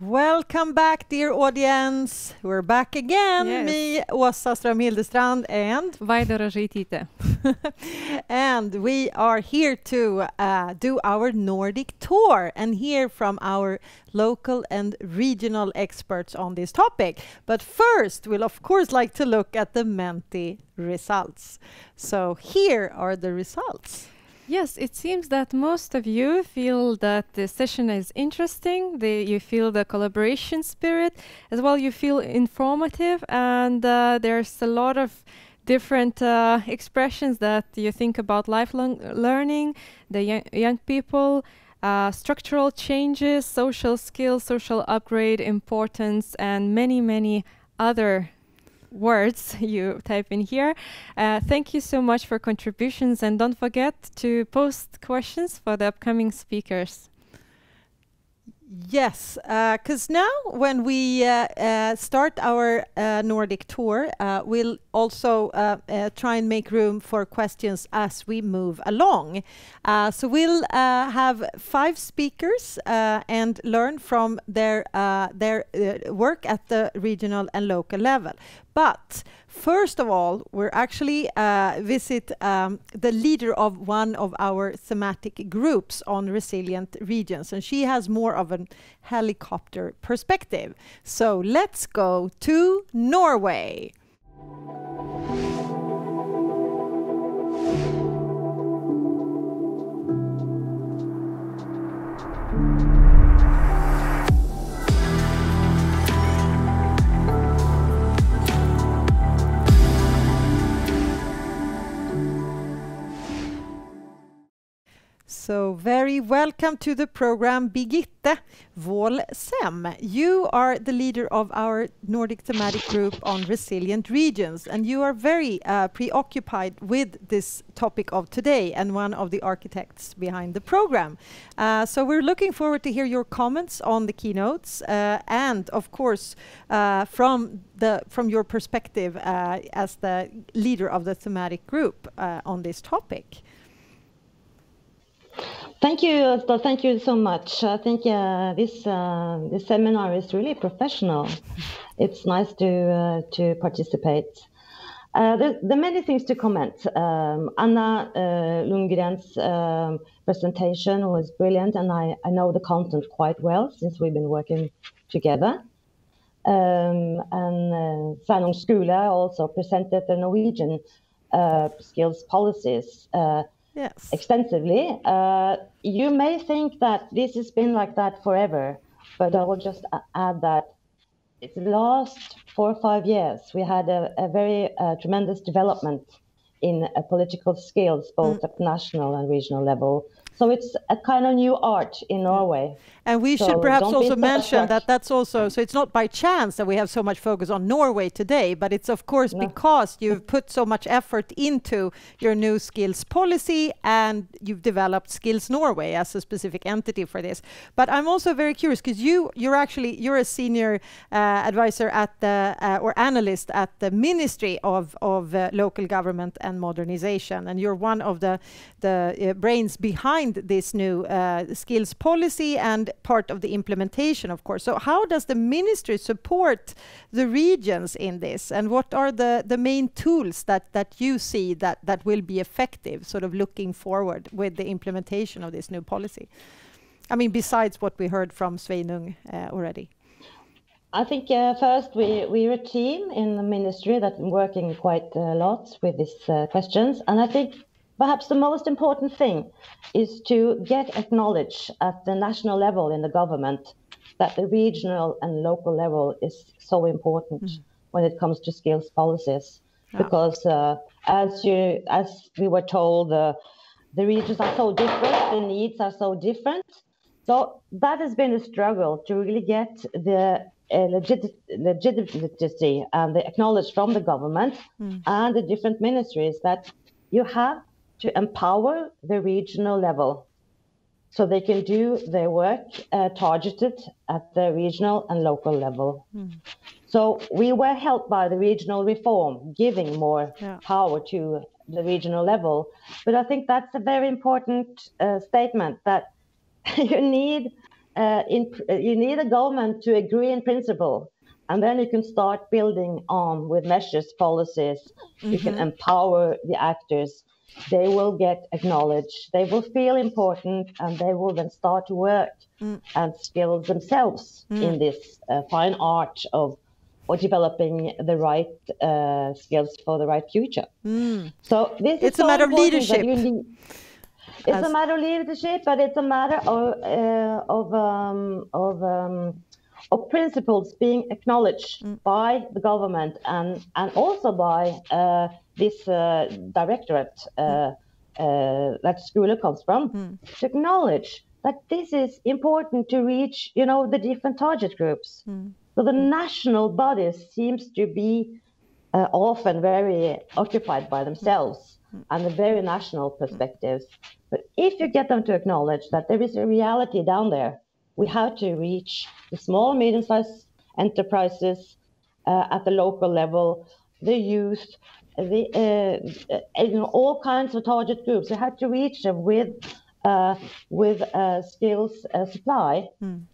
Welcome back, dear audience. We're back again. Yes. Me, Åsa Ström Hildestrand, and Vaida Ražaitytė. and we are here to uh, do our Nordic tour and hear from our local and regional experts on this topic. But first, we'll of course like to look at the Menti results. So here are the results. Yes, it seems that most of you feel that the session is interesting. The, you feel the collaboration spirit as well. You feel informative, and uh, there's a lot of different uh, expressions that you think about lifelong learning, the young, young people, uh, structural changes, social skills, social upgrade, importance, and many, many other words you type in here. Uh, thank you so much for contributions and don't forget to post questions for the upcoming speakers. Yes, because now when we uh, uh, start our uh, Nordic tour, uh, we'll also uh, uh, try and make room for questions as we move along. Uh, so we'll uh, have five speakers uh, and learn from their uh, their uh, work at the regional and local level. But first of all, we're actually uh, visit um, the leader of one of our thematic groups on resilient regions, and she has more of a helicopter perspective. So let's go to Norway. So very welcome to the program, Birgitte Wåhlsem. You are the leader of our Nordic thematic group on resilient regions, and you are very uh, preoccupied with this topic of today and one of the architects behind the program. Uh, so we're looking forward to hear your comments on the keynotes uh, and, of course, uh, from the from your perspective uh, as the leader of the thematic group uh, on this topic. Thank you. Thank you so much. I think uh, this uh, this seminar is really professional. It's nice to uh, to participate. Uh, there, there are many things to comment. Um, Anna uh, Lundgren's um, presentation was brilliant, and I, I know the content quite well since we've been working together. Um, and uh, Sveinung Skule also presented the Norwegian uh, skills policies. Yes. extensively. Uh, you may think that this has been like that forever, but I will just add that it's the last four or five years we had a, a very uh, tremendous development in uh, political skills, both at national and regional level. So it's a kind of new art in Norway. And we So should perhaps also mention that that's also, so it's not by chance that we have so much focus on Norway today, but it's of course No. because you've put so much effort into your new skills policy and you've developed Skills Norway as a specific entity for this. But I'm also very curious because you, you're actually, you're a senior uh, advisor at the, uh, or analyst at the Ministry of, of uh, Local Government and Modernization, and you're one of the, the uh, brains behind this new uh, skills policy and part of the implementation, of course. So, how does the ministry support the regions in this, and what are the, the main tools that, that you see that, that will be effective, sort of looking forward with the implementation of this new policy? I mean, besides what we heard from Sveinung uh, already. I think uh, first we, we're a team in the ministry that's working quite a lot with these uh, questions. And I think perhaps the most important thing is to get acknowledged at the national level in the government that the regional and local level is so important when it comes to skills policies. Yeah. Because uh, as you as we were told, uh, the regions are so different, the needs are so different. So that has been a struggle to really get the uh, legit- legitimacy and the acknowledged from the government and the different ministries that you have to empower the regional level so they can do their work uh, targeted at the regional and local level. So we were helped by the regional reform, giving more Yeah. power to the regional level. But I think that's a very important uh, statement that you need uh, in, you need a government to agree in principle and then you can start building on with measures policies mm-hmm. you can mm-hmm. empower the actors they will get acknowledged they will feel important and they will then start to work mm. and skill themselves mm. in this uh, fine art of or developing the right uh, skills for the right future mm. so this it's is a matter of leadership it's As... a matter of leadership but it's a matter of uh, of um, of um, of principles being acknowledged mm. by the government and, and also by uh, this uh, directorate uh, uh that Skule comes from mm. to acknowledge that this is important to reach, you know, the different target groups. Mm. So the national bodies seems to be uh, often very occupied by themselves mm. and the very national perspectives. But if you get them to acknowledge that there is a reality down there we have to reach the small, medium-sized enterprises uh, at the local level, the youth, the uh, uh, you know, all kinds of target groups. We have to reach them with uh, with uh, skills uh, supply. Mm.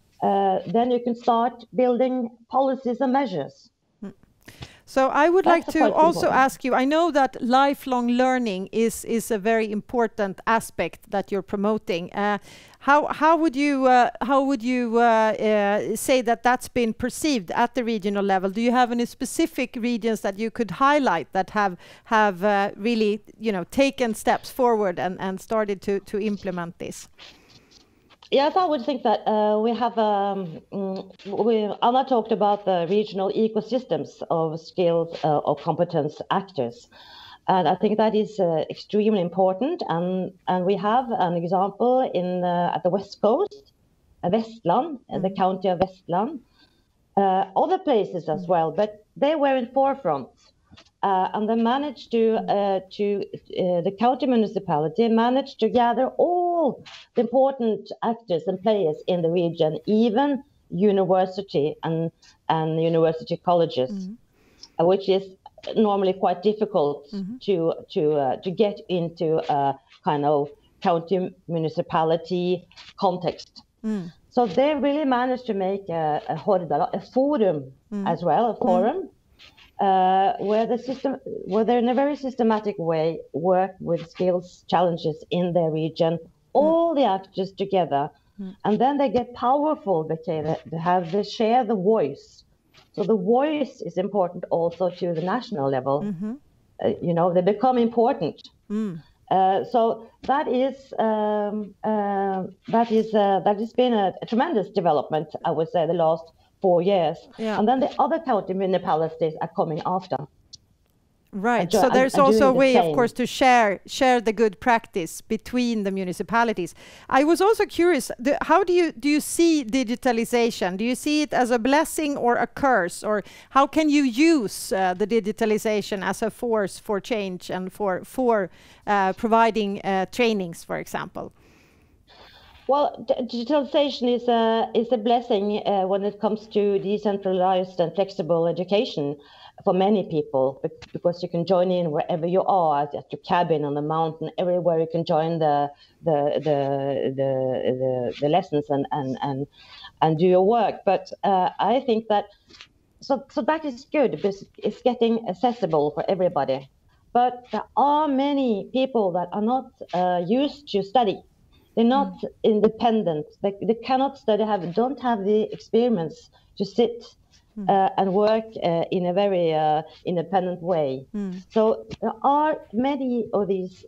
then you can start building policies and measures. So I would That's like to also important. ask you, I know that lifelong learning is, is a very important aspect that you're promoting. Uh, how, how would you, uh, how would you uh, uh say that that's been perceived at the regional level? Do you have any specific regions that you could highlight that have, have uh, really you know, taken steps forward and, and started to, to implement this? Yes, I would think that uh, we have. Um, mm, we Anna talked about the regional ecosystems of skilled uh, or competence actors, and I think that is uh, extremely important. And and we have an example in uh, at the west coast, Vestland, mm. the county of Vestland, uh, other places as well, but they were in forefront. Uh, and they managed to uh, to uh, the county municipality managed to gather all the important actors and players in the region, even university and and university colleges, mm-hmm. which is normally quite difficult mm-hmm. to to uh, to get into a kind of county municipality context. Mm. So they really managed to make a, a, a forum mm. as well, a forum uh, where the system, where they in a very systematic way work with skills challenges in their region, mm. All the actors together, mm. and then they get powerful. They, they have they share the voice. So the voice is important also to the national level. Mm-hmm. Uh, you know, they become important. Mm. Uh, so that is um, uh, that is uh, that has been a, a, tremendous development, I would say, the last four years. Yeah. And then the other county municipalities are coming after. Right. So there's and, and also a way, of course, to share share the good practice between the municipalities. I was also curious. The, how do you do you see digitalization? Do you see it as a blessing or a curse, or how can you use uh, the digitalization as a force for change and for for uh, providing uh, trainings, for example? Well, digitalization is a is a blessing uh, when it comes to decentralized and flexible education for many people because you can join in wherever you are at, your cabin on the mountain everywhere you can join the the the the, the, the lessons and, and and and do your work but uh, i think that so so that is good because it's getting accessible for everybody but there are many people that are not uh, used to study they're not mm. independent. They, they cannot study, have don't have the experience to sit mm. uh, and work uh, in a very uh, independent way. Mm. So there are many of these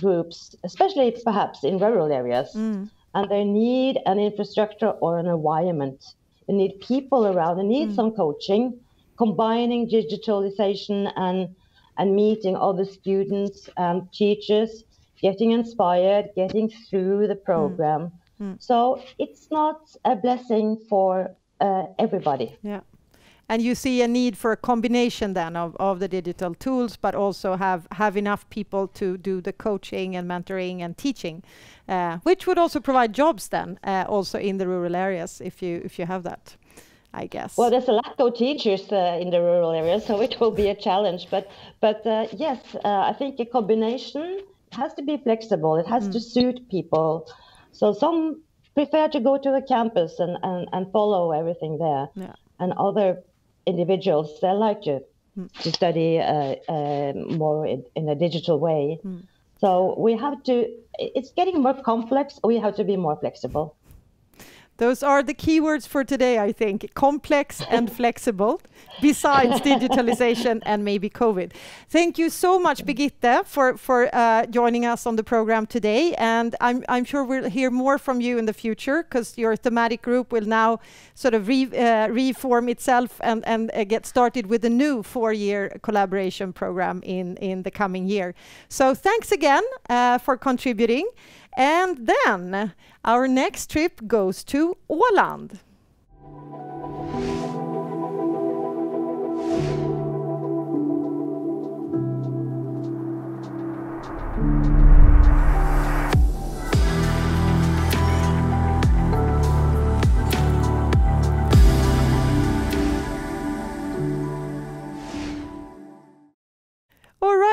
groups, especially perhaps in rural areas, mm. and they need an infrastructure or an environment. They need people around. They need mm. some coaching, combining digitalization and and meeting other students and teachers getting inspired, getting through the program. Mm. Mm. So it's not a blessing for uh, everybody. Yeah. And you see a need for a combination then of, of the digital tools, but also have, have enough people to do the coaching and mentoring and teaching, uh, which would also provide jobs then, uh, also in the rural areas, if you if you have that. I guess. Well, there's a lack of teachers uh, in the rural areas, so it will be a challenge. But but uh, yes, uh, I think a combination has to be flexible. It has mm. to suit people. So some prefer to go to the campus and, and, and follow everything there. Yeah. And other individuals, they like to, to study uh, uh, more in, in a digital way. So we have to, it's getting more complex. We have to be more flexible. Those are the keywords for today, I think. Complex and flexible, besides digitalization and maybe COVID. Thank you so much, Birgitte, for, for uh, joining us on the program today. And I'm, I'm sure we'll hear more from you in the future because your thematic group will now sort of re, uh, reform itself and, and uh, get started with a new four-year collaboration program in, in the coming year. So thanks again uh, for contributing. And then our next trip goes to Åland.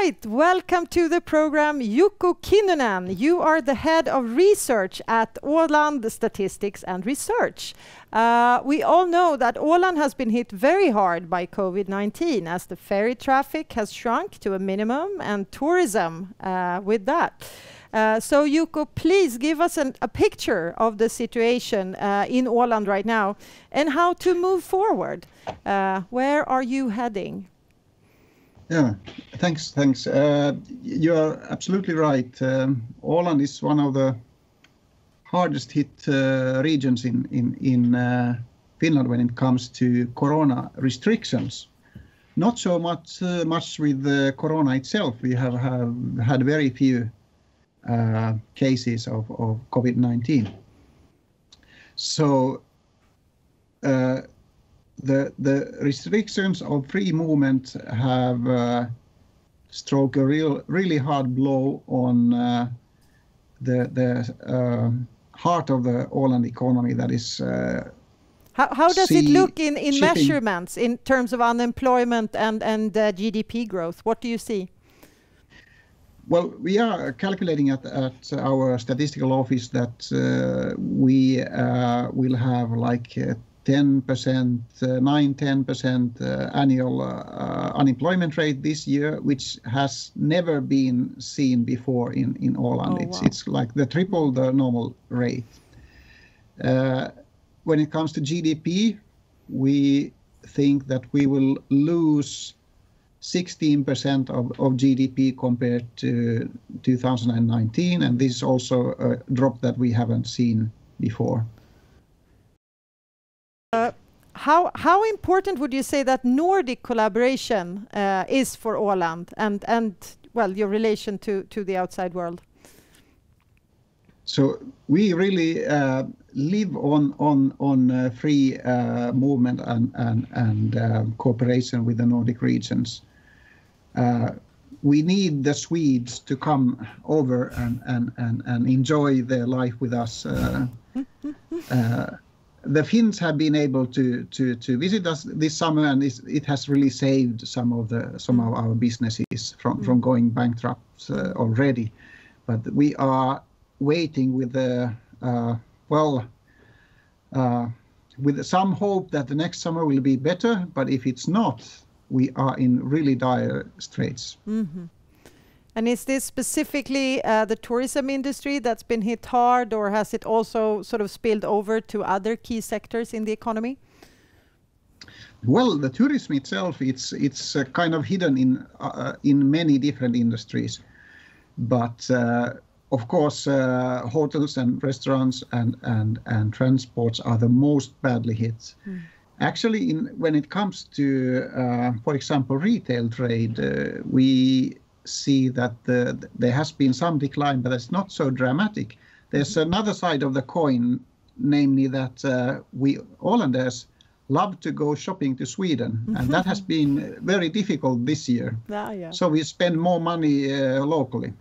Right, welcome to the program, Jouko Kinnunen. You are the head of research at Åland Statistics and Research. Uh, we all know that Åland has been hit very hard by COVID 19 as the ferry traffic has shrunk to a minimum and tourism uh, with that. Uh, so, Jouko, please give us an, a picture of the situation uh, in Åland right now and how to move forward. Uh, where are you heading? Yeah, thanks. Thanks. Uh, you are absolutely right. Um, Åland is one of the hardest hit uh, regions in in in uh, Finland when it comes to corona restrictions. Not so much uh, much with the corona itself. We have, have had very few uh, cases of, of COVID-19. So uh, the the restrictions of free movement have uh, struck a real really hard blow on uh, the the uh, heart of the Åland economy that is uh, How, how does it look in, in shipping. measurements in terms of unemployment and, and uh, GDP growth? What do you see? Well, we are calculating at, at our statistical office that uh, we uh, will have like uh, 10%, uh, 9 10% uh, annual uh, uh, unemployment rate this year, which has never been seen before in, in Åland. Oh, it's, wow. it's like the triple the normal rate. Uh, when it comes to GDP, we think that we will lose 16% of, of GDP compared to 2019, and this is also a drop that we haven't seen before. How, how important would you say that Nordic collaboration uh, is for Åland and, and well, your relation to, to the outside world? So we really uh, live on on on uh, free uh, movement and and and uh, cooperation with the Nordic regions. Uh, we need the Swedes to come over and and and, and enjoy their life with us. The Finns have been able to to to visit us this summer, and it's, it has really saved some of the some of our businesses from from going bankrupt uh, already. But we are waiting with the uh, well uh, with some hope that the next summer will be better. But if it's not, we are in really dire straits. And is this specifically uh, the tourism industry that's been hit hard, or has it also sort of spilled over to other key sectors in the economy? Well, the tourism itself, it's it's uh, kind of hidden in uh, in many different industries, but uh, of course, uh, hotels and restaurants and and and transports are the most badly hit. Actually, in when it comes to, uh, for example, retail trade, uh, we see that the, there has been some decline, but it's not so dramatic. There's another side of the coin, namely that uh, we Ålanders love to go shopping to Sweden, and that has been very difficult this year. Yeah, yeah. So we spend more money uh, locally.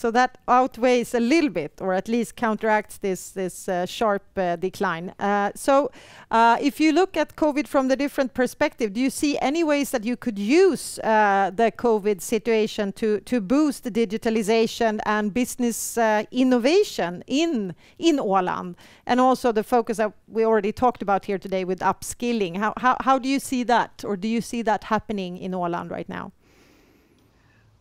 So that outweighs a little bit, or at least counteracts this this uh, sharp uh, decline. Uh, so, uh, if you look at COVID from the different perspective, do you see any ways that you could use uh, the COVID situation to to boost the digitalization and business uh, innovation in in Åland, and also the focus that we already talked about here today with upskilling? How how how do you see that, or do you see that happening in Åland right now?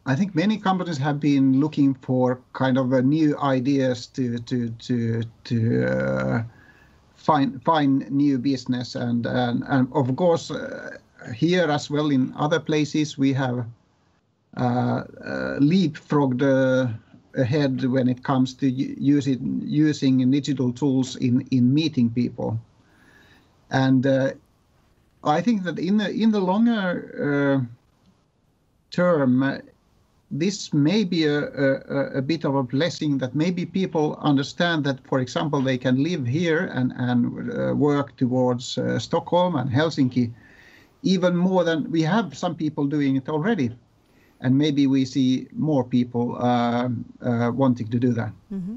I think many companies have been looking for kind of uh, new ideas to to to to uh, find find new business. And and, and of course uh, here as well in other places we have uh, uh, leapfrogged uh, ahead when it comes to using using digital tools in in meeting people. And I think that in the in the longer term this may be a, a, a, bit of a blessing that maybe people understand that, for example, they can live here and, and uh, work towards uh, Stockholm and Helsinki even more than we have some people doing it already. And maybe we see more people uh, uh wanting to do that. Mm-hmm.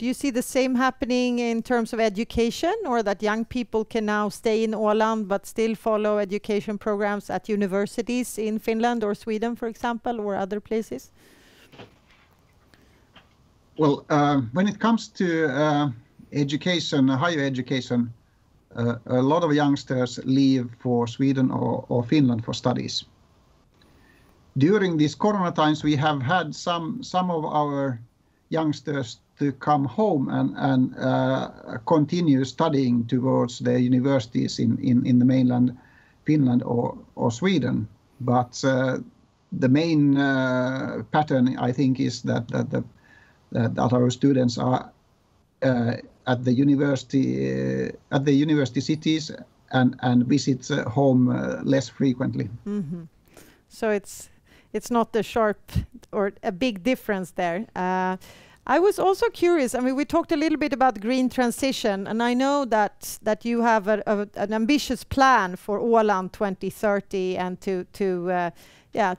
Do you see the same happening in terms of education, or that young people can now stay in Åland but still follow education programs at universities in Finland or Sweden, for example, or other places? Well, uh, when it comes to uh, education, higher education, uh, a lot of youngsters leave for Sweden or, or Finland for studies. During these corona times, we have had some some of our youngsters to come home and, and uh, continue studying towards the universities in, in, in the mainland Finland or, or Sweden. But uh, the main uh, pattern, I think, is that, that, the, that, our students are uh, at the university uh, at the university cities and, and visit uh, home less frequently. Mm-hmm. So it's it's not a sharp or a big difference there. I was also curious. I mean, we talked a little bit about green transition, and I know that that you have a, a, an ambitious plan for Åland 2030 and to to uh, yeah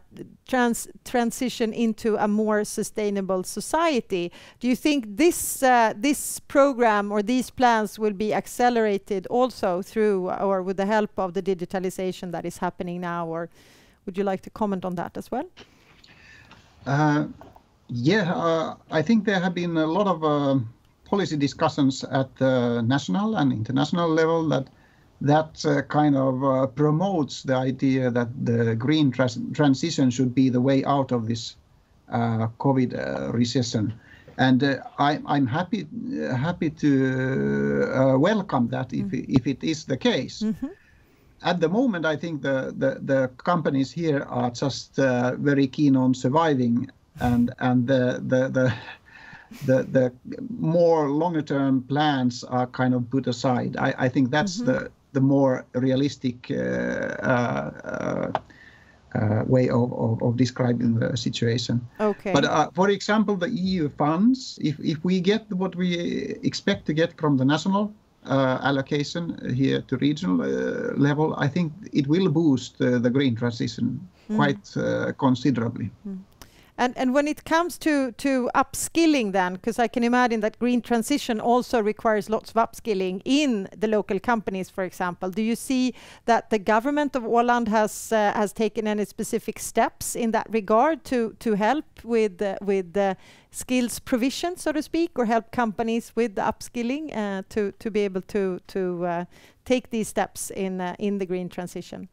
trans transition into a more sustainable society. Do you think this uh, this program or these plans will be accelerated also through or with the help of the digitalization that is happening now, or would you like to comment on that as well? Uh, yeah, uh, I think there have been a lot of uh, policy discussions at the national and international level that that uh, kind of uh, promotes the idea that the green trans transition should be the way out of this uh, COVID uh, recession. And I, am happy happy to welcome that if, mm. if it is the case. Mm -hmm. At the moment, I think the, the, the companies here are just very keen on surviving and and the the the the, the more longer term plans are kind of put aside. I, I think that's mm-hmm. the the more realistic uh, uh, uh, way of, of, of, describing the situation. Okay. But uh, for example, the EU funds, if, if we get what we expect to get from the national uh, allocation here to regional uh, level, I think it will boost the green transition mm. quite considerably. Mm. And, and when it comes to, to upskilling then, because I can imagine that green transition also requires lots of upskilling in the local companies, for example. Do you see that the government of Åland has uh, has taken any specific steps in that regard to to help with uh, with the skills provision, so to speak, or help companies with the upskilling uh, to to be able to to uh, take these steps in uh, in the green transition?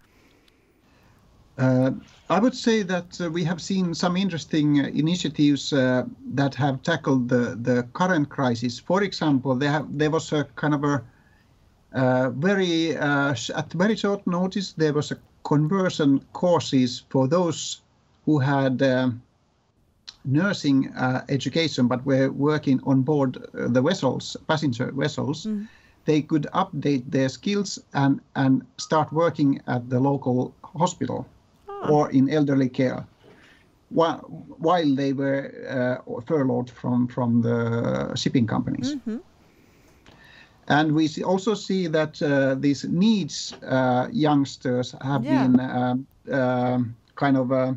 Uh, I would say that uh, we have seen some interesting uh, initiatives that have tackled the the current crisis. For example, there was a kind of a very at very short notice, there was a conversion courses for those who had nursing education but were working on board the vessels, passenger vessels. Mm. They could update their skills and and start working at the local hospital. Ah. or in elderly care while, while they were uh, furloughed from, from the shipping companies. Mm-hmm. And we see, also see that uh, these needs uh, youngsters have yeah. been um, um kind of uh,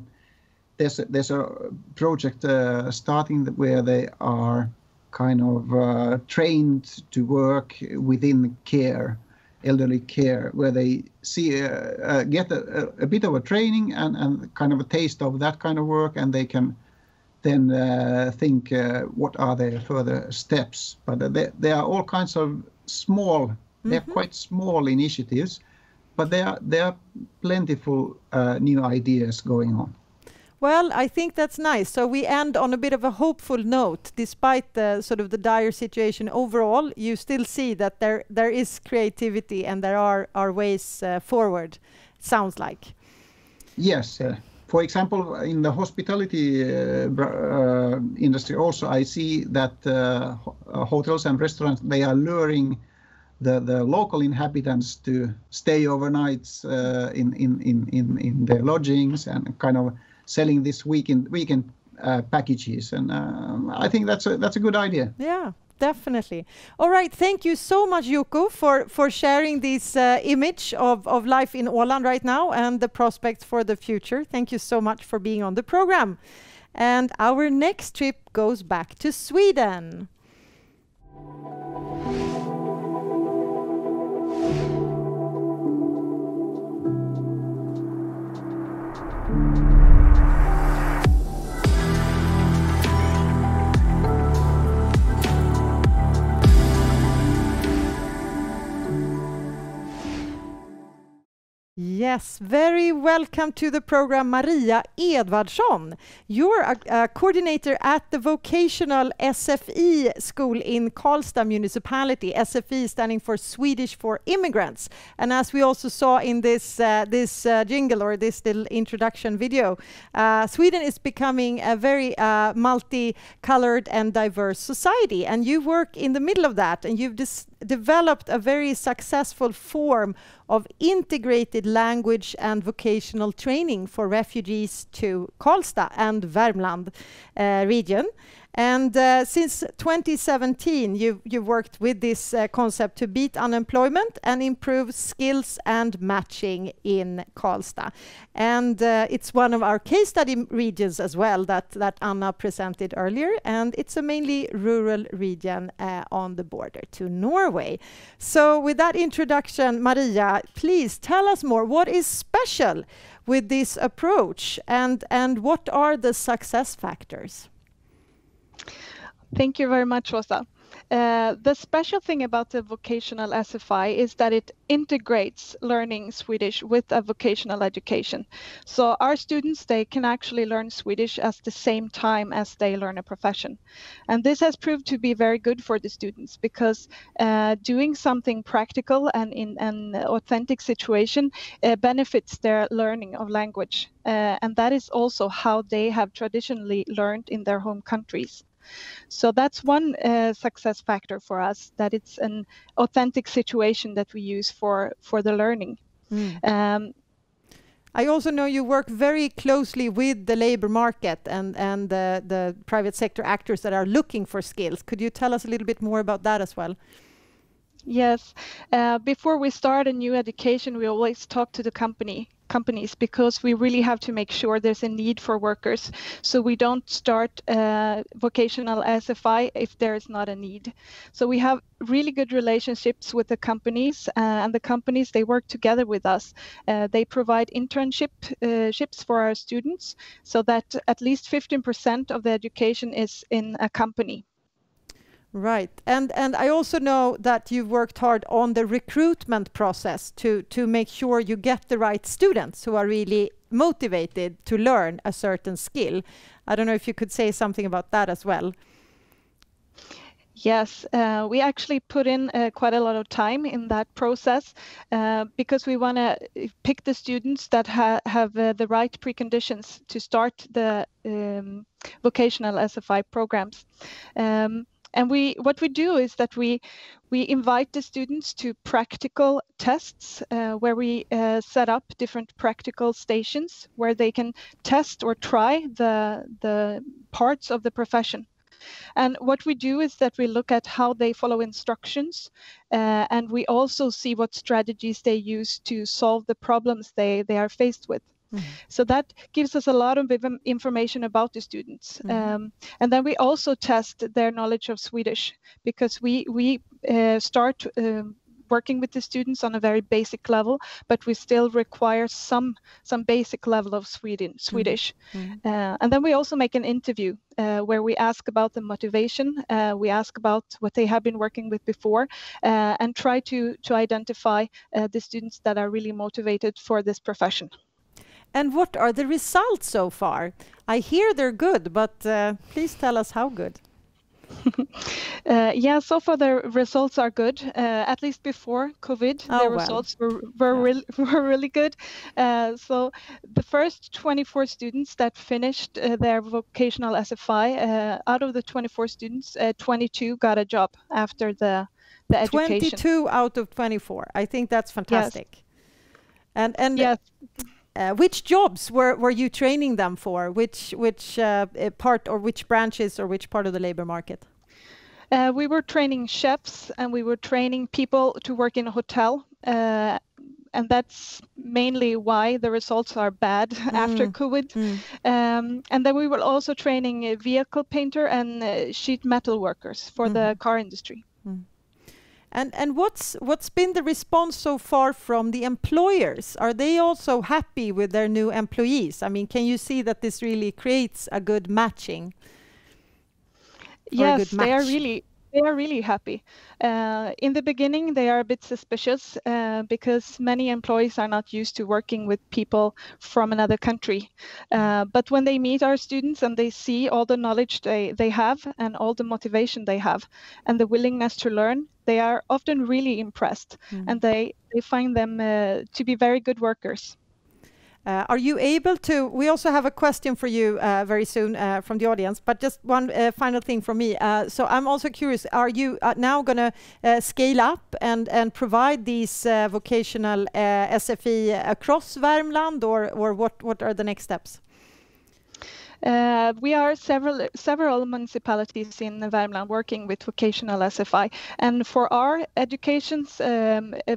there's a, there's a project uh, starting where they are kind of uh, trained to work within care, elderly care, where they see uh, uh, get a, a, bit of a training and, and kind of a taste of that kind of work, and they can then uh, think uh, what are their further steps. But there, there are all kinds of small, mm-hmm. they're quite small initiatives, but there are there are plentiful uh, new ideas going on. Well, I think that's nice. So we end on a bit of a hopeful note, despite the sort of the dire situation overall. You still see that there there is creativity and there are are ways uh, forward. Sounds like. Yes. Uh, for example, in the hospitality uh, uh industry, also I see that uh, hotels and restaurants they are luring the, the local inhabitants to stay overnight uh, in, in, in, in, in their lodgings and kind of selling this weekend weekend uh, packages, and uh, I think that's a that's a good idea. Yeah, definitely. All right, thank you so much, Jukka, for for sharing this uh, image of of life in Åland right now and the prospects for the future. Thank you so much for being on the program. And our next trip goes back to Sweden. Yes, very welcome to the program, Maria Edvardsson. You're a, a, coordinator at the vocational SFI school in Karlstad municipality. SFI standing for Swedish for Immigrants. And as we also saw in this uh, this uh, jingle or this little introduction video, uh, Sweden is becoming a very uh, multicolored and diverse society. And you work in the middle of that, and you've developed a very successful form of integrated language and vocational training for refugees to Karlstad and Värmland uh, region. And uh, since 2017, you've, you've worked with this uh, concept to beat unemployment and improve skills and matching in Karlstad. And uh, it's one of our case study regions as well that, that Anna presented earlier. And it's a mainly rural region uh, on the border to Norway. So with that introduction, Maria, please tell us more. What is special with this approach and, and what are the success factors? Thank you very much, Rosa. Uh, the special thing about the vocational SFI is that it integrates learning Swedish with a vocational education. So our students, they can actually learn Swedish at the same time as they learn a profession. And this has proved to be very good for the students because uh, doing something practical and in an authentic situation uh, benefits their learning of language. Uh, and that is also how they have traditionally learned in their home countries. So that's one uh, success factor for us, that it's an authentic situation that we use for, for the learning. Mm. Um, I also know you work very closely with the labor market and, and the, the private sector actors that are looking for skills. Could you tell us a little bit more about that as well? Yes. Uh, before we start a new education, we always talk to the company companies because we really have to make sure there's a need for workers. So we don't start uh, vocational SFI if there is not a need. So we have really good relationships with the companies uh, and the companies they work together with us. Uh, they provide internships uh, for our students so that at least 15% of the education is in a company. Right. And and I also know that you've worked hard on the recruitment process to to make sure you get the right students who are really motivated to learn a certain skill. I don't know if you could say something about that as well. Yes, uh, we actually put in uh, quite a lot of time in that process uh, because we want to pick the students that ha have uh, the right preconditions to start the um, vocational SFI programs. Um, and we what we do is that we we invite the students to practical tests uh, where we uh, set up different practical stations where they can test or try the the parts of the profession. And what we do is that we look at how they follow instructions, uh, and we also see what strategies they use to solve the problems they, they are faced with. So that gives us a lot of information about the students. Um, and then we also test their knowledge of Swedish because we we uh, start. Um, working with the students on a very basic level, but we still require some some basic level of Sweden Swedish. Uh, and then we also make an interview uh, where we ask about the motivation, uh, we ask about what they have been working with before, uh, and try to to identify uh, the students that are really motivated for this profession. And what are the results so far? I hear they're good, but uh, please tell us how good. Uh, yeah, so far the results are good. Uh, at least before COVID, Oh, the well. results were were, Yeah. real, were really good. Uh, so the first 24 students that finished uh, their vocational SFI, uh, out of the 24 students, uh, 22 got a job after the the education. 22 out of 24. I think that's fantastic. Yes. And and Yes. Uh, which jobs were, were you training them for? Which which uh, uh, part or which branches or which part of the labor market? Uh, we were training chefs and we were training people to work in a hotel. Uh, and that's mainly why the results are bad after Mm. COVID. Um, and then we were also training a vehicle painter and uh, sheet metal workers for the car industry. And and what's what's been the response so far from the employers? Are they also happy with their new employees? I mean, can you see that this really creates a good matching? Yes, good they are really they are really happy. Uh, in the beginning, they are a bit suspicious uh, because many employees are not used to working with people from another country. Uh, but when they meet our students and they see all the knowledge they, they have and all the motivation they have and the willingness to learn, they are often really impressed and they, they find them uh, to be very good workers. Uh, are you able to? We also have a question for you uh, very soon uh, from the audience, but just one uh, final thing from me. Uh, so I'm also curious: Are you uh, now going to scale up and and provide these uh, vocational uh, SFI across Värmland, or or what what are the next steps? Uh, we are several several municipalities in Värmland working with vocational SFI, and for our educations, um, uh,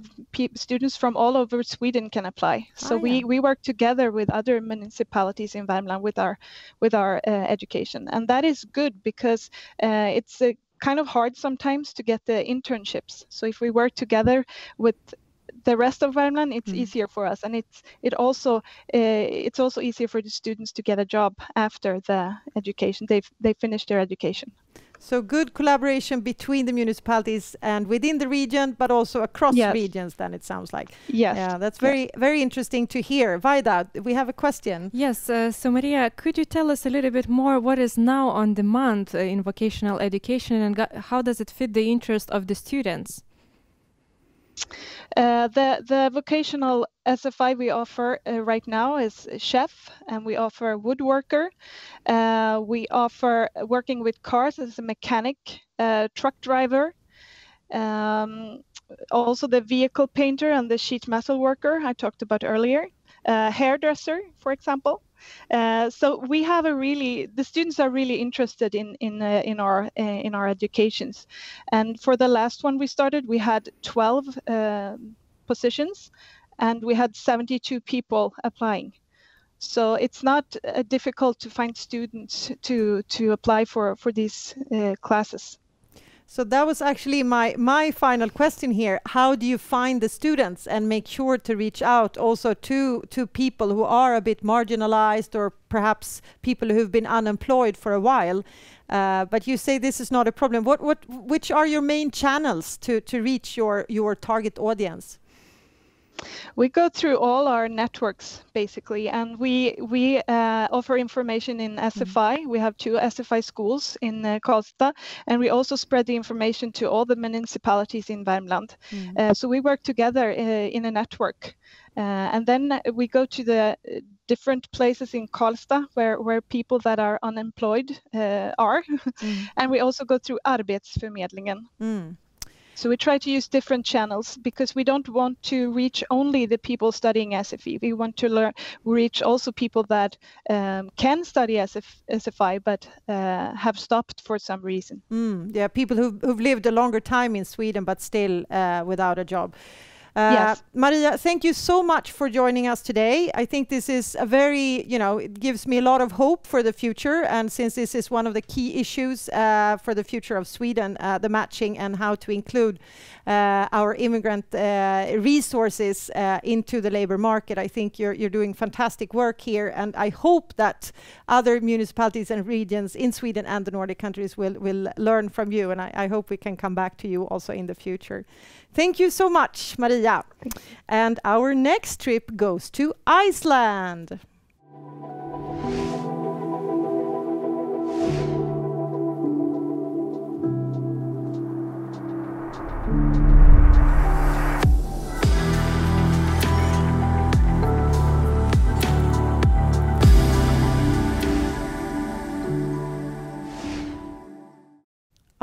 students from all over Sweden can apply. So we, yeah. we work together with other municipalities in Värmland with our with our uh, education, and that is good because uh, it's uh, kind of hard sometimes to get the internships. So if we work together with the rest of Värmland, it's easier for us, and it's it also uh, it's also easier for the students to get a job after the education they've they finish their education. So good collaboration between the municipalities and within the region, but also across Yes. regions. Then it sounds like. Yes. Yeah, that's very very interesting to hear. Vaida, we have a question. Yes, uh, so Maria, could you tell us a little bit more what is now on demand uh, in vocational education and how does it fit the interest of the students? Uh, the the vocational SFI we offer uh, right now is chef, and we offer a woodworker. Uh, we offer working with cars as a mechanic, uh, truck driver. Um, also the vehicle painter and the sheet metal worker I talked about earlier. Uh, hairdresser, for example. Uh, so we have a really the students are really interested in in uh, in our uh, in our educations, and for the last one we started, we had 12 uh, positions, and we had 72 people applying. So it's not uh, difficult to find students to to apply for for these classes. So that was actually my my final question here. How do you find the students and make sure to reach out also to to people who are a bit marginalized or perhaps people who've been unemployed for a while? Uh, but you say this is not a problem. What what which are your main channels to to reach your your target audience? We go through all our networks basically, and we we uh, offer information in SFI. We have two SFI schools in uh, Karlstad, and we also spread the information to all the municipalities in Värmland. Uh, so we work together uh, in a network, uh, and then we go to the uh, different places in Karlstad where where people that are unemployed uh, are, and we also go through Arbetsförmedlingen. Mm. So we try to use different channels because we don't want to reach only the people studying SFI. We want to learn reach also people that um, can study SF, SFI but uh, have stopped for some reason. Mm, yeah, people who've, who've lived a longer time in Sweden but still uh, without a job. Yes. Maria, thank you so much for joining us today. I think this is a very, you know, it gives me a lot of hope for the future. And since this is one of the key issues uh, for the future of Sweden, uh, the matching and how to include uh, our immigrant uh, resources uh, into the labor market, I think you're, you're doing fantastic work here. And I hope that other municipalities and regions in Sweden and the Nordic countries will, will learn from you. And I, I hope we can come back to you also in the future. Thank you so much, Maria. And our next trip goes to Iceland.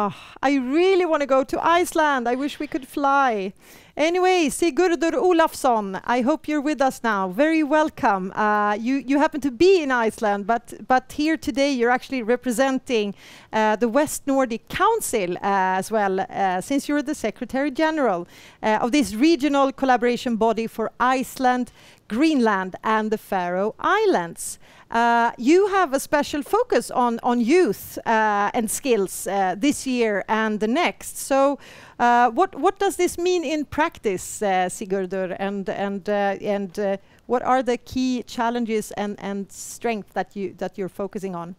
Oh, I really want to go to Iceland. I wish we could fly. Anyway, Sigurdur Olafsson, I hope you're with us now. Very welcome. Uh, you, you happen to be in Iceland, but, but here today you're actually representing uh, the West Nordic Council uh, as well, uh, since you're the Secretary General uh, of this regional collaboration body for Iceland, Greenland, and the Faroe Islands. Uh, you have a special focus on, on youth uh, and skills uh, this year and the next. So, uh, what, what does this mean in practice, uh, Sigurdur, and, and, uh, and what are the key challenges and, and strengths that, you, that you're focusing on?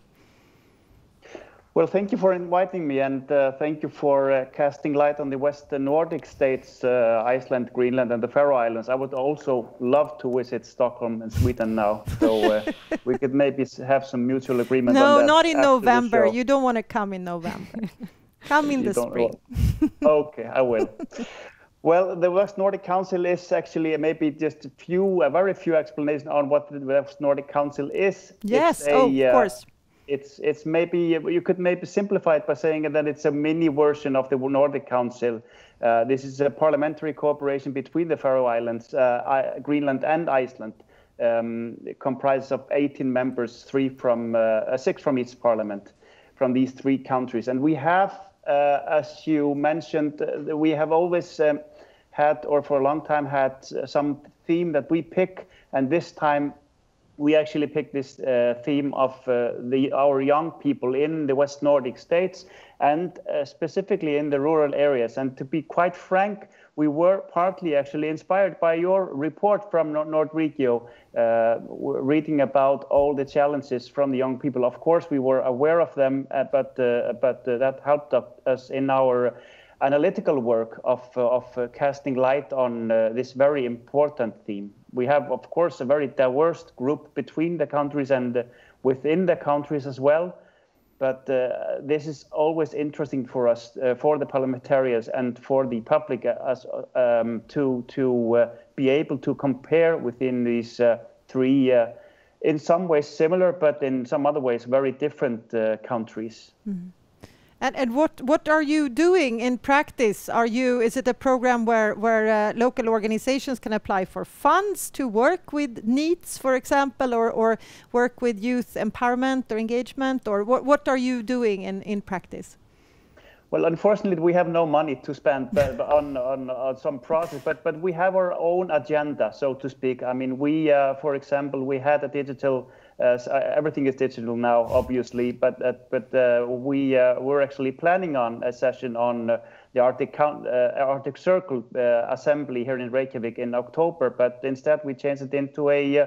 Well, thank you for inviting me, and uh, thank you for uh, casting light on the Western Nordic states, uh, Iceland, Greenland, and the Faroe Islands. I would also love to visit Stockholm and Sweden now, so uh, we could maybe have some mutual agreement. No, not in November. You don't want to come in November. come in the spring. okay, I will. Well, the West Nordic Council is actually maybe just a few, a very few explanations on what the West Nordic Council is. Yes, a, oh, of uh, course it's it's maybe you could maybe simplify it by saying that it's a mini version of the Nordic Council. Uh, this is a parliamentary cooperation between the Faroe Islands, uh, Greenland, and Iceland. Um, it comprises of 18 members, three from uh, uh, six from each parliament, from these three countries. And we have, uh, as you mentioned, uh, we have always um, had, or for a long time had, some theme that we pick. And this time we actually picked this uh, theme of uh, the our young people in the West Nordic states and uh, specifically in the rural areas. And to be quite frank, we were partly actually inspired by your report from Nordregio, uh, reading about all the challenges from the young people. Of course, we were aware of them, uh, but uh, but that helped us in our analytical work of, of casting light on this very important theme we have, of course, a very diverse group between the countries and uh, within the countries as well. But uh, this is always interesting for us, uh, for the parliamentarians and for the public, uh, as, um, to to uh, be able to compare within these uh, three, in some ways similar, but in some other ways very different countries. Mm -hmm. And, and what what are you doing in practice? Are you is it a program where where uh, local organizations can apply for funds to work with needs, for example, or or work with youth empowerment or engagement, or what what are you doing in in practice? Well, unfortunately, we have no money to spend on, on, on some process, but but we have our own agenda, so to speak. I mean, we, uh, for example, we had a digital uh, so uh, everything is digital now, obviously, but uh, but we we're actually planning on a session on the Arctic Arctic Circle assembly here in Reykjavik in October, but instead we changed it into a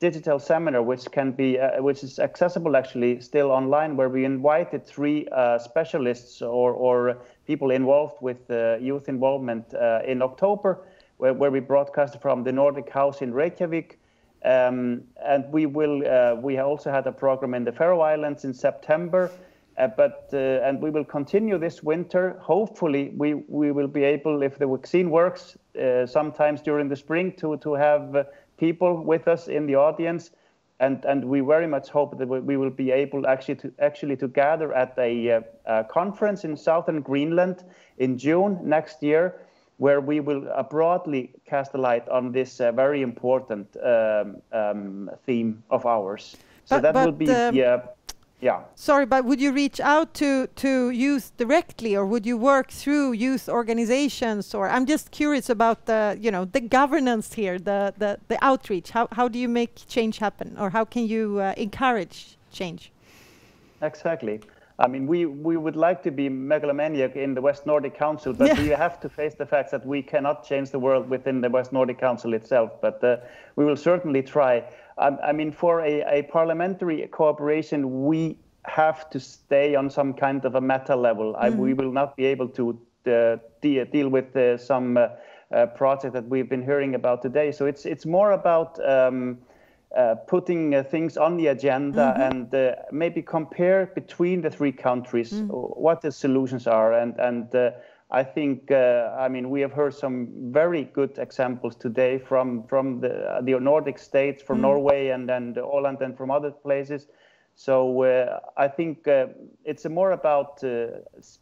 digital seminar, which can be, uh, which is accessible actually still online, where we invited three uh, specialists or, or people involved with uh, youth involvement in October, where, where we broadcast from the Nordic House in Reykjavik. Um, and we will. Uh, we also had a program in the Faroe Islands in September, uh, but uh, and we will continue this winter. Hopefully, we we will be able, if the vaccine works, uh, sometimes during the spring, to to have uh, people with us in the audience, and and we very much hope that we will be able actually to actually to gather at a, uh, a conference in southern Greenland in June next year where we will uh, broadly cast a light on this uh, very important um, um, theme of ours. So but, that but, will be um, yeah. yeah. Sorry, but would you reach out to to youth directly, or would you work through youth organizations? Or I'm just curious about the you know the governance here, the the, the outreach. How how do you make change happen, or how can you uh, encourage change? Exactly. I mean, we, we would like to be megalomaniac in the West Nordic Council, but yeah. we have to face the fact that we cannot change the world within the West Nordic Council itself. But uh, we will certainly try. Um, I mean, for a, a parliamentary cooperation, we have to stay on some kind of a meta level. Mm. I, we will not be able to uh, de deal with uh, some uh, uh, project that we've been hearing about today. So it's it's more about um, uh, putting uh, things on the agenda mm-hmm. and uh, maybe compare between the three countries mm. what the solutions are. And and uh, I think uh, I mean we have heard some very good examples today from from the the Nordic states, from mm. Norway and and Holland and from other places. So uh, I think it's more about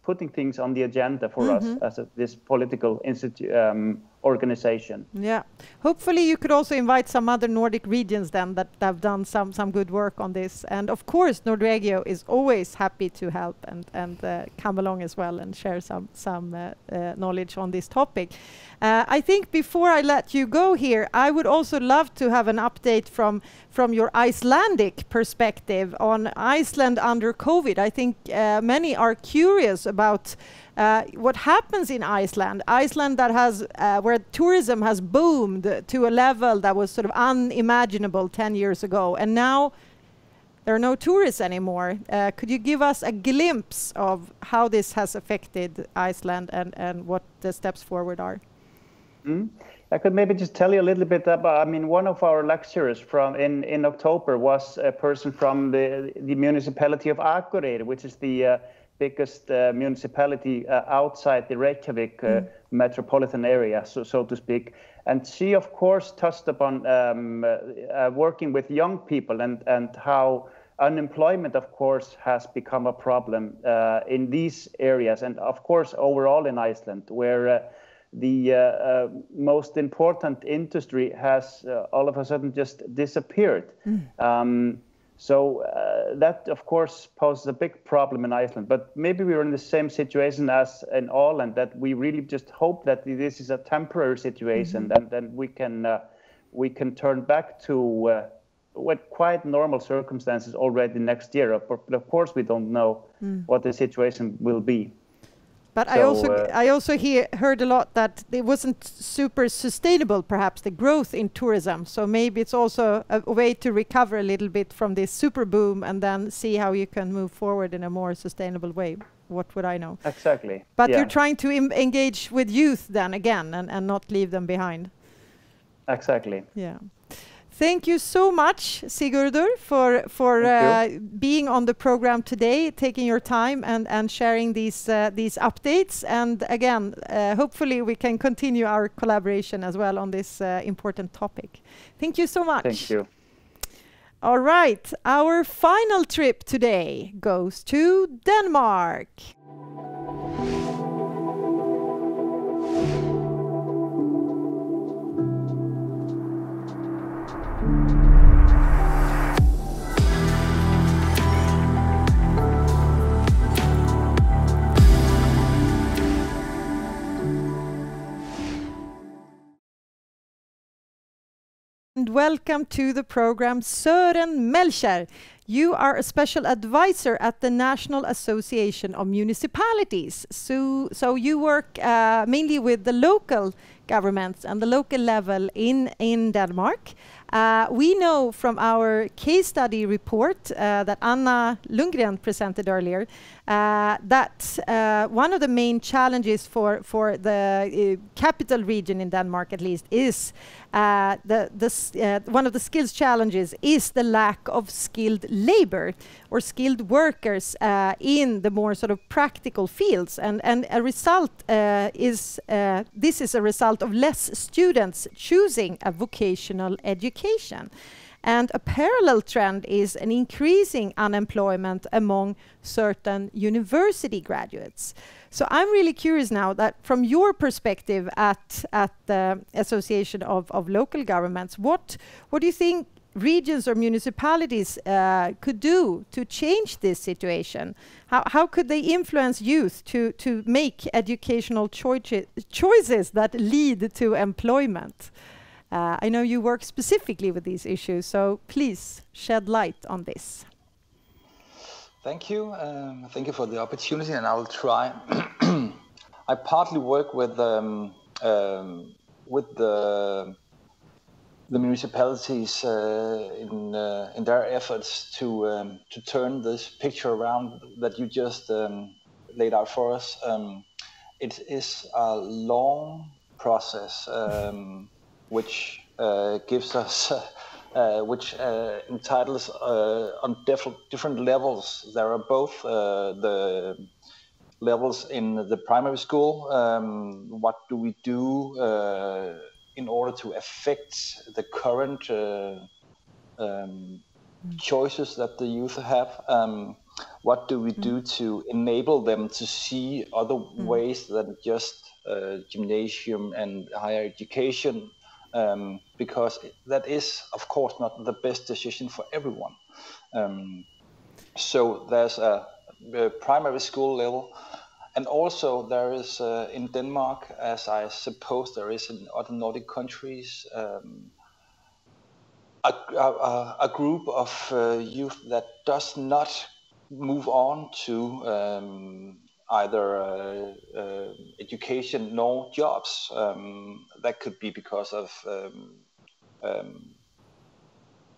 putting things on the agenda for mm-hmm. us as a, this political institute. Um, organization. Yeah. Hopefully you could also invite some other Nordic regions then that have done some some good work on this. And of course Nordregio is always happy to help and and uh, come along as well and share some some uh, uh, knowledge on this topic. Uh, I think before I let you go here, I would also love to have an update from from your Icelandic perspective on Iceland under COVID. I think uh, many are curious about uh, what happens in Iceland, Iceland that has uh, where tourism has boomed to a level that was sort of unimaginable 10 years ago, and now there are no tourists anymore. Uh, could you give us a glimpse of how this has affected Iceland and, and what the steps forward are? Mm. I could maybe just tell you a little bit about. I mean, one of our lecturers from in in October was a person from the the municipality of Akureyri, which is the uh, biggest uh, municipality uh, outside the Reykjavik mm. metropolitan area, so, so to speak. And she, of course, touched upon um, working with young people and, and how unemployment, of course, has become a problem in these areas, and of course, overall in Iceland, where the uh, uh, most important industry has uh, all of a sudden just disappeared. Mm. Um, so uh, that, of course, poses a big problem in Iceland. But maybe we're in the same situation as in Ireland, that we really just hope that this is a temporary situation, mm-hmm. and then we can uh, we can turn back to uh, what quite normal circumstances already next year. But of course, we don't know mm. what the situation will be. But so I also uh, I also hear, heard a lot that it wasn't super sustainable, perhaps the growth in tourism. So maybe it's also a, a, way to recover a little bit from this super boom and then see how you can move forward in a more sustainable way. What would I know? Exactly. But yeah. you're trying to engage with youth then again and, and not leave them behind. Exactly. Yeah. Thank you so much, Sigurdur, for for uh, being on the program today, taking your time and and sharing these uh, these updates. And again, uh, hopefully we can continue our collaboration as well on this uh, important topic. Thank you so much. Thank you. All right, our final trip today goes to Denmark. And welcome to the program, Søren Melcher. You are a special advisor at the National Association of Municipalities. So, so you work uh, mainly with the local governments and the local level in, in Denmark. Uh, we know from our case study report uh, that Anna Lundgren presented earlier uh, that uh, one of the main challenges for, for the uh, capital region in Denmark, at least, is uh, the, the one of the skills challenges is the lack of skilled labor or skilled workers in the more sort of practical fields. And, and a result is this is a result of less students choosing a vocational education. And a parallel trend is an increasing unemployment among certain university graduates. So I'm really curious now that from your perspective at, at the Association of, of Local Governments, what, what do you think regions or municipalities uh, could do to change this situation? How, how could they influence youth to, to make educational choices, choices that lead to employment? Uh, I know you work specifically with these issues, so please shed light on this. Thank you. Um, thank you for the opportunity, and I will try. I partly work with um, um, with the the municipalities uh, in uh, in their efforts to um, to turn this picture around that you just um, laid out for us. Um, it is a long process which uh, gives us, uh, which uh, entitles on diff- different levels. There are both the levels in the primary school. Um, what do we do in order to affect the current um, choices that the youth have? Um, what do we do to enable them to see other mm. ways than just uh, gymnasium and higher education um, because that is, of course, not the best decision for everyone. Um, so there's a, a, primary school level, and also there is uh, in Denmark, as I suppose there is in other Nordic countries, um, a, a, a, group of uh, youth that does not move on to um, either uh, uh, education nor jobs. Um, that could be because of um, um,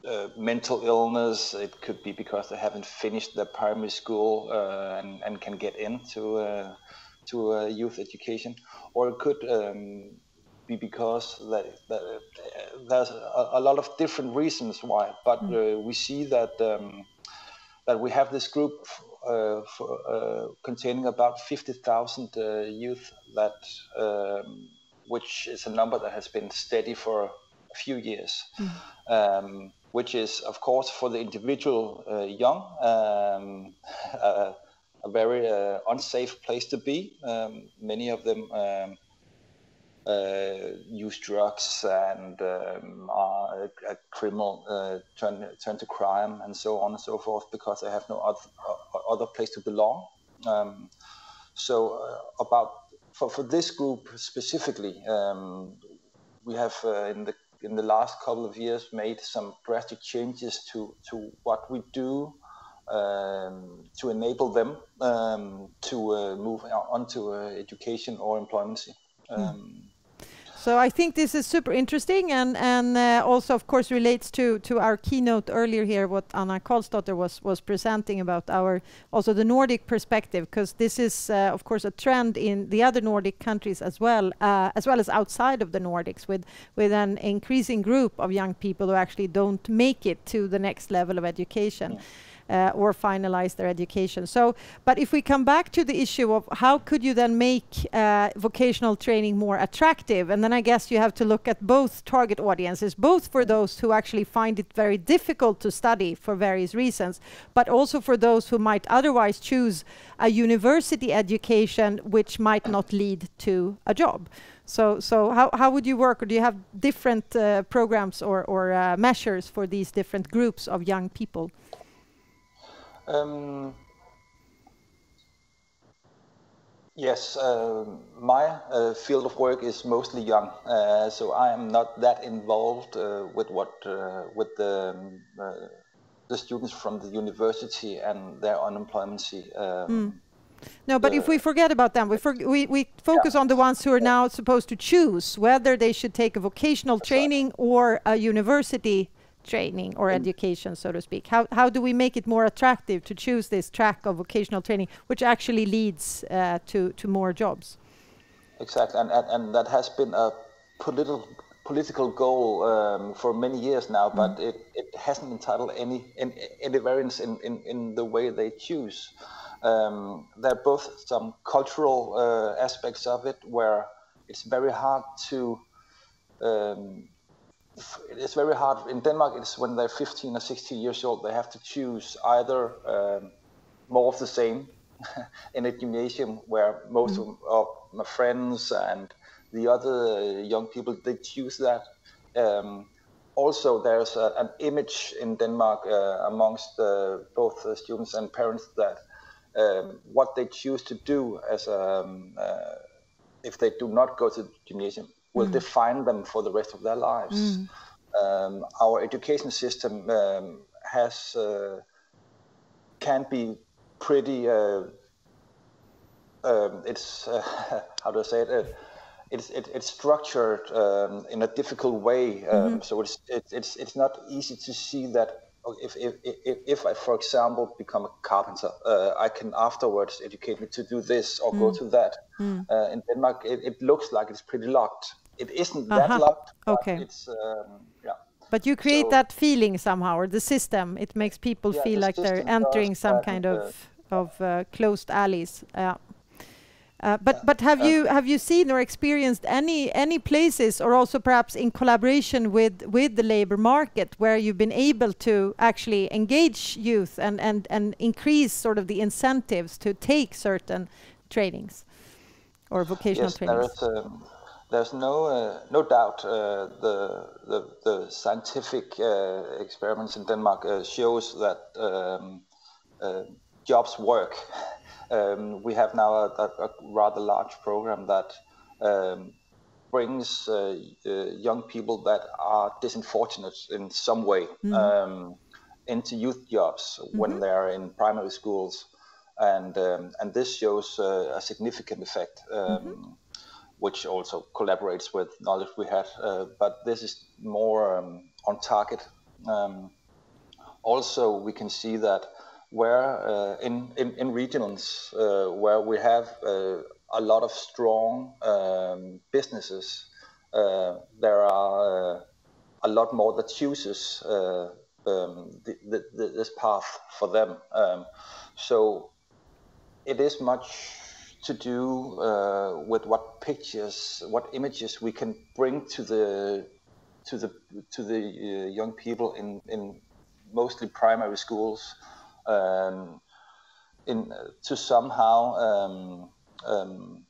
uh, mental illness. It could be because they haven't finished their primary school uh, and, and can get into uh, to uh, youth education, or it could um, be because that, that there's a, a, lot of different reasons why. But mm. we see that um, that we have this group for, uh, containing about 50,000 uh, youth, that um, which is a number that has been steady for a few years. Mm. Um, which is, of course, for the individual young, um, a very unsafe place to be. Um, many of them um, uh, use drugs and um, are a, a criminal, uh, turn, turn to crime and so on and so forth because they have no other, uh, other place to belong. Um, so uh, about for, for this group specifically, um, we have uh, in the in the last couple of years made some drastic changes to to what we do um, to enable them um, to uh, move on to education or employment. Mm. So I think this is super interesting and, and uh, also, of course, relates to, to our keynote earlier here, what Anna Karlsdóttir was, was presenting about our, also the Nordic perspective, because this is, uh, of course, a trend in the other Nordic countries as well, uh, as well as outside of the Nordics, with, with an increasing group of young people who actually don't make it to the next level of education. Yeah uh, or finalize their education. So, but if we come back to the issue of how could you then make uh, vocational training more attractive, and then I guess you have to look at both target audiences, both for those who actually find it very difficult to study for various reasons, but also for those who might otherwise choose a university education which might not lead to a job. So, so how, how would you work, or do you have different uh, programs or, or uh, measures for these different groups of young people? Um, yes, uh, my uh, field of work is mostly young, uh, so I am not that involved uh, with what uh, with the um, uh, the students from the university and their unemployment. Um, mm. No, but if we forget about them, we, for, we, we focus yeah. on the ones who are now supposed to choose whether they should take a vocational training or a university training or education, so to speak? How, how do we make it more attractive to choose this track of vocational training, which actually leads uh, to, to more jobs? Exactly, and, and, and that has been a political political goal um, for many years now, mm. but it, it hasn't entitled any, any, any variance in, in, in the way they choose. Um, there are both some cultural uh, aspects of it where it's very hard to um, it's very hard in Denmark. It's when they're 15 or 16 years old, they have to choose either um, more of the same in a gymnasium where most mm. of my friends and the other young people they choose that, um, also there's a, an image in Denmark uh, amongst uh, both students and parents that um, what they choose to do as um, uh, if they do not go to the gymnasium will mm. define them for the rest of their lives. Mm. Um, our education system um, has uh, can be pretty. Uh, um, it's how do I say it? Uh, it's it, it's structured um, in a difficult way, um, mm-hmm. so it's it, it's it's not easy to see that if if if, if I, for example, become a carpenter, uh, I can afterwards educate me to do this or mm. go to that. Mm. Uh, in Denmark, it, it, looks like it's pretty locked. It isn't that locked. Okay. It's um, yeah. But you create so, that feeling somehow, or the system. It makes people yeah, feel the like they're entering some kind of of uh, closed alleys. Yeah. Uh, but but have you have you seen or experienced any any places or also perhaps in collaboration with with the labor market where you've been able to actually engage youth and and and increase sort of the incentives to take certain trainings or vocational yes, trainings? There is, um, there's no uh, no doubt uh, the, the, the scientific uh, experiments in Denmark uh, shows that um, uh, jobs work. Um, we have now a, a, a, rather large program that um, brings uh, uh, young people that are disenfortunate in some way mm-hmm. um, into youth jobs mm-hmm. when they're in primary schools, and um, and this shows uh, a significant effect. Um, mm-hmm. Which also collaborates with knowledge we had, uh, but this is more um, on target. also, we can see that where uh, in, in, in regions uh, where we have uh, a lot of strong um, businesses, there are a lot more that chooses um, the, the, this path for them. Um, so it is much to do uh, with what pictures, what images we can bring to the to the to the uh, young people in in mostly primary schools um, in to somehow um, um,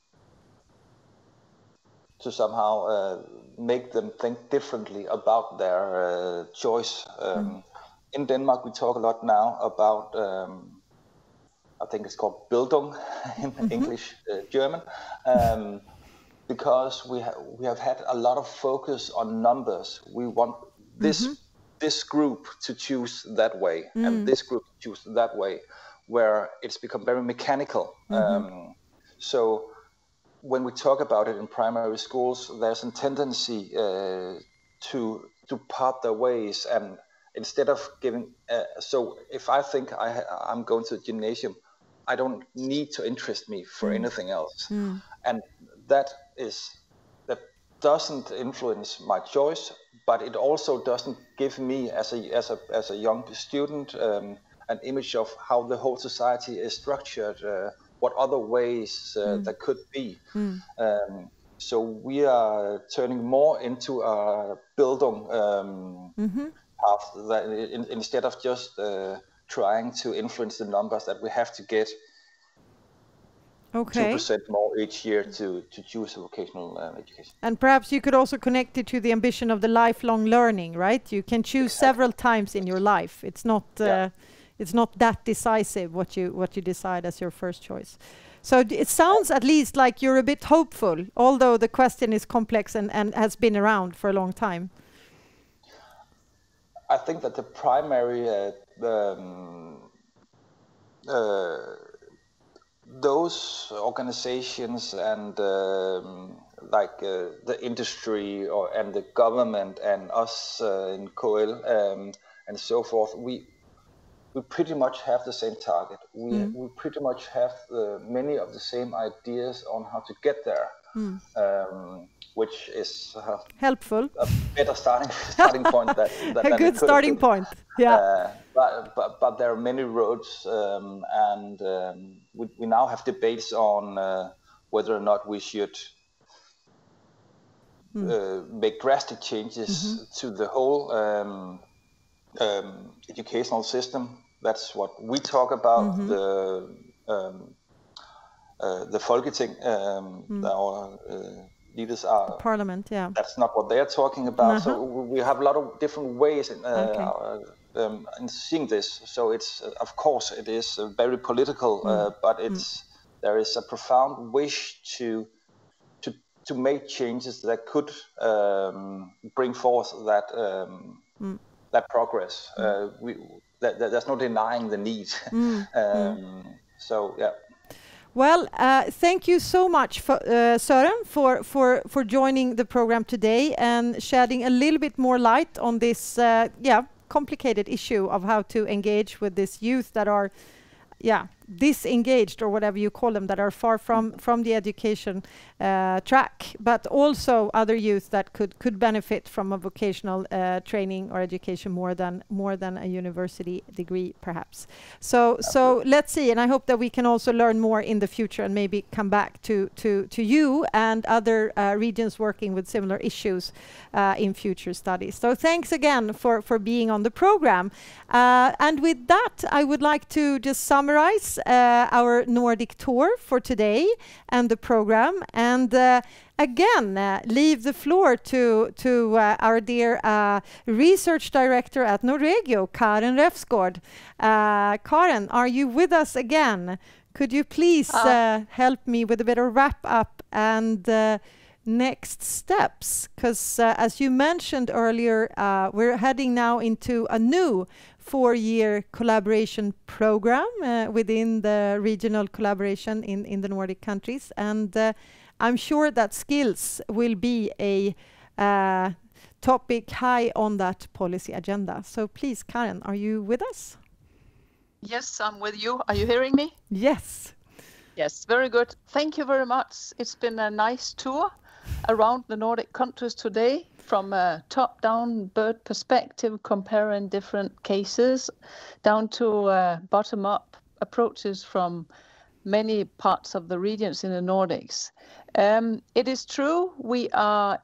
to somehow uh, make them think differently about their uh, choice. Mm. In Denmark, we talk a lot now about um, I think it's called Bildung in mm-hmm. English, uh, German, um, because we ha- we have had a lot of focus on numbers. We want this mm-hmm this group to choose that way mm. and this group to choose that way, where it's become very mechanical. Mm-hmm. Um, so when we talk about it in primary schools, there's a tendency uh, to to part their ways and instead of giving. Uh, so if I think I I'm going to the gymnasium, I don't need to interest me for mm. anything else, mm. and that is that doesn't influence my choice but it also doesn't give me as a as a as a young student um, an image of how the whole society is structured, uh, what other ways uh, mm. there could be. Mm. Um, so we are turning more into a Bildung um, mm-hmm. path that in, instead of just uh, trying to influence the numbers that we have to get okay. 2% more each year to, to choose a vocational uh, education. And perhaps you could also connect it to the ambition of the lifelong learning, right? You can choose exactly. several times in your life. It's not uh, yeah. it's not that decisive what you what you decide as your first choice. So it sounds at least like you're a bit hopeful, although the question is complex and, and has been around for a long time. I think that the primary uh, um, uh, those organizations and um, like uh, the industry or and the government and us uh, in KL um, and so forth, we we pretty much have the same target. We mm. we pretty much have the, many of the same ideas on how to get there, mm. Which is uh, helpful. A better starting starting point. That, that a good starting point. Yeah. Uh, but, but, but there are many roads, um, and um, we, we now have debates on uh, whether or not we should mm. uh, make drastic changes mm-hmm. to the whole um, um, educational system. That's what we talk about. Mm-hmm. The um, uh, the Folketing, um, mm. our uh, leaders are Parliament, yeah. That's not what they're talking about. So Uh-huh. we have a lot of different ways in, uh, Okay. uh, um, in seeing this. So it's uh, of course it is uh, very political, uh, Mm. but it's there is a profound wish to to to make changes that could um, bring forth that um, Mm. that progress. Uh, we that, that, there's no denying the need. Mm. um, so yeah. Well, uh, thank you so much, for, uh, Søren, for, for, for joining the program today and shedding a little bit more light on this, uh, yeah, complicated issue of how to engage with this youth that are, yeah, disengaged or whatever you call them, that are far from from the education uh, track, but also other youth that could could benefit from a vocational uh, training or education more than more than a university degree, perhaps. So so let's see, and I hope that we can also learn more in the future and maybe come back to to to you and other uh, regions working with similar issues uh, in future studies. So thanks again for for being on the program. Uh, and with that, I would like to just summarize uh, our Nordic tour for today and the program. And uh, again, uh, leave the floor to to uh, our dear uh, research director at Nordregio, Karen Refsgaard. Uh, Karen, are you with us again? Could you please uh, help me with a bit of wrap up and next steps? Because as you mentioned earlier, uh, we're heading now into a new four-year collaboration program uh, within the regional collaboration in, in the Nordic countries. And uh, I'm sure that skills will be a uh, topic high on that policy agenda. So please, Karen, are you with us? Yes, I'm with you. Are you hearing me? Yes. Yes, very good. Thank you very much. It's been a nice tour around the Nordic countries today from a top down bird perspective, comparing different cases, down to uh, bottom up approaches from many parts of the regions in the Nordics. Um, it is true, we are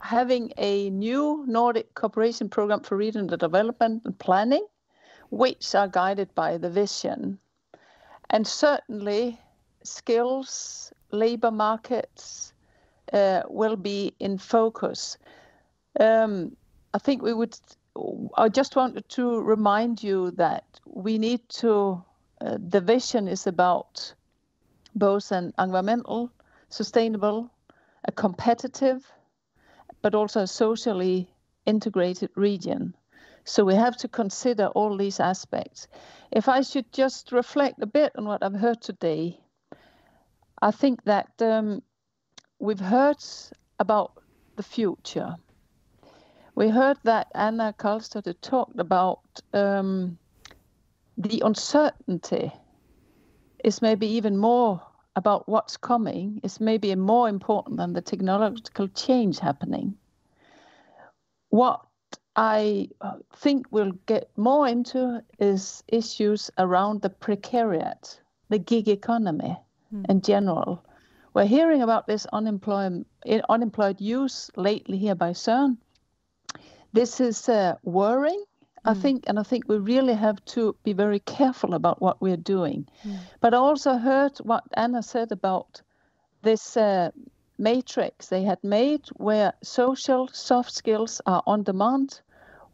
having a new Nordic cooperation program for regional development and planning, which are guided by the vision. And certainly, skills, labor markets uh, will be in focus. Um, I think we would. I just wanted to remind you that we need to. Uh, the vision is about both an environmental, sustainable, a competitive, but also a socially integrated region. So we have to consider all these aspects. If I should just reflect a bit on what I've heard today, I think that um, we've heard about the future. We heard that Anna Karlsdóttir talked about um, the uncertainty is maybe even more about what's coming, is maybe more important than the technological change happening. What I think we'll get more into is issues around the precariat, the gig economy in general. We're hearing about this unemployed, unemployed youth lately here by Søren. This is uh, worrying, I think, and I think we really have to be very careful about what we're doing. But I also heard what Anna said about this uh, matrix they had made where social soft skills are on demand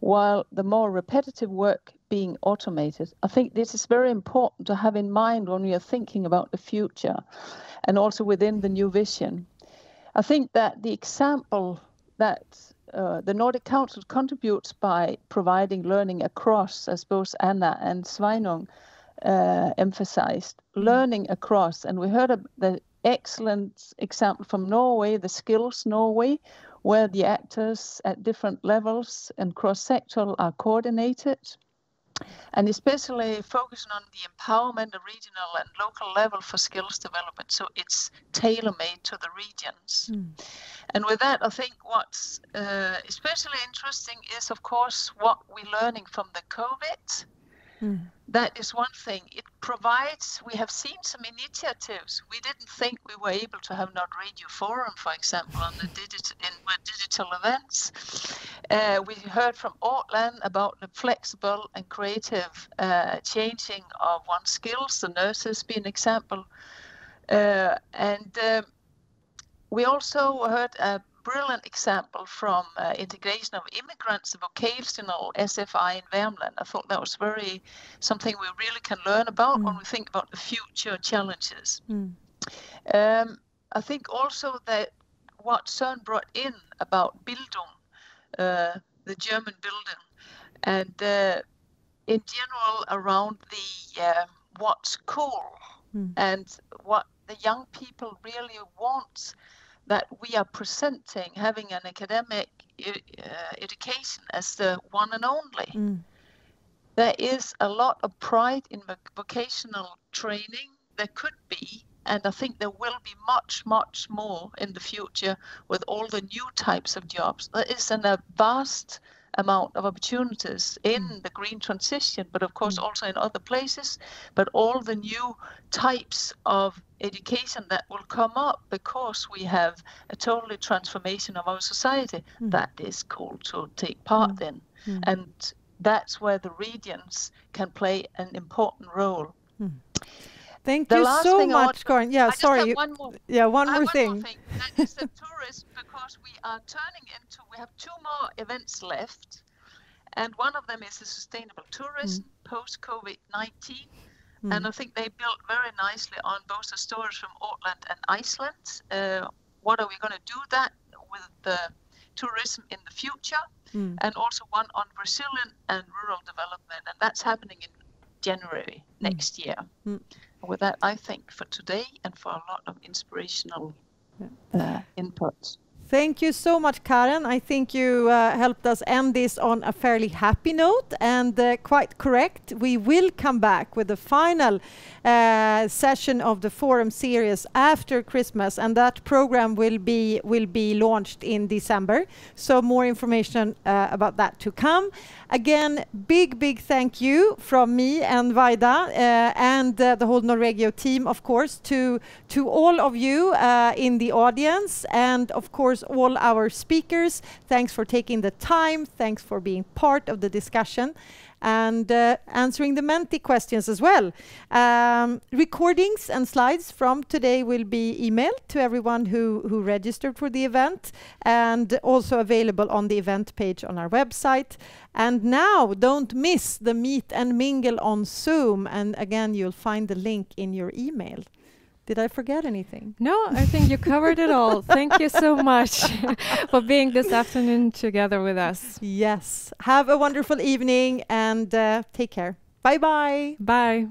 while the more repetitive work being automated. I think this is very important to have in mind when we are thinking about the future and also within the new vision. I think that the example that uh, the Nordic Council contributes by providing learning across, as both Anna and Sveinung uh, emphasized, learning across. And we heard of the excellent example from Norway, the Skills Norway, where the actors at different levels and cross-sectoral are coordinated and especially focusing on the empowerment of regional and local level for skills development. So it's tailor-made to the regions. And with that, I think what's uh, especially interesting is, of course, what we're learning from the COVID. That is one thing. It provides, we have seen some initiatives. We didn't think we were able to have not Radio Forum, for example, on the digit, in digital events. Uh, we heard from Ortland about the flexible and creative uh, changing of one's skills, the nurses being an example. Uh, and um, we also heard a brilliant example from uh, integration of immigrants, vocational SFI in Värmland. I thought that was very something we really can learn about mm. when we think about the future challenges. Mm. Um, I think also that what Søren brought in about Bildung, uh, the German building, and uh, in general around the uh, what's cool mm. and what the young people really want that we are presenting having an academic uh, education as the one and only. Mm. There is a lot of pride in vocational training. There could be, and I think there will be much, much more in the future with all the new types of jobs. There is an, a vast amount of opportunities in mm. the green transition, but of course mm. also in other places. But all the new types of education that will come up because we have a totally transformation of our society mm. that is called to take part mm. in. Mm. And that's where the regions can play an important role. Mm. Thank the you so much, Karen. Yeah, I sorry. One more, yeah, one more one thing. More thing. That is the tourist because are turning into. We have two more events left, and one of them is the sustainable tourism mm. post COVID nineteen. Mm. And I think they built very nicely on both the stories from Auckland and Iceland. Uh, what are we going to do that with the tourism in the future? Mm. And also one on Brazilian and rural development, and that's happening in January mm. next year. Mm with that, I think, for today and for a lot of inspirational uh, inputs. Thank you so much, Karen. I think you uh, helped us end this on a fairly happy note and uh, quite correct. We will come back with the final uh, session of the forum series after Christmas, and that program will be will be launched in December. So more information uh, about that to come. Again, big big thank you from me and Vaida uh, and uh, the whole Nordregio team, of course, to to all of you in the audience, and of course all our speakers. Thanks for taking the time. Thanks for being part of the discussion and uh, answering the Menti questions as well. Um, recordings and slides from today will be emailed to everyone who, who registered for the event and also available on the event page on our website. And now, don't miss the meet and mingle on Zoom. And again, you'll find the link in your email. Did I forget anything? No, I think you covered it all. Thank you so much for being this afternoon together with us. Yes. Have a wonderful evening and uh, take care. Bye-bye. Bye.